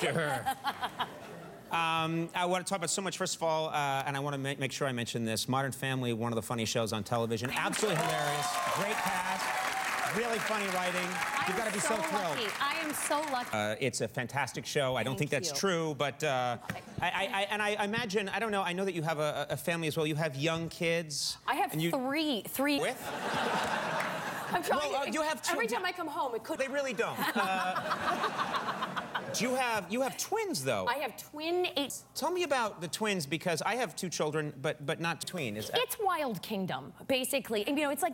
Sure. Um, I want to talk about so much. First of all, uh, and I want to make, make sure I mention this Modern Family, one of the funniest shows on television. Absolutely hilarious. Great cast. Really funny writing. You've got to be so, thrilled. lucky. I am so lucky. Uh, it's a fantastic show. I don't think that's you. true, but uh, I, I, I, and I imagine I don't know. I know that you have a, a family as well. You have young kids. I have you, three, three. With? I'm trying. Well, uh, you have two- Every time I come home, it could. They really don't. Uh, you have you have twins though? I have twin eight. Tell me about the twins because I have two children, but but not tween. Is It's Wild Kingdom, basically. And you know, it's like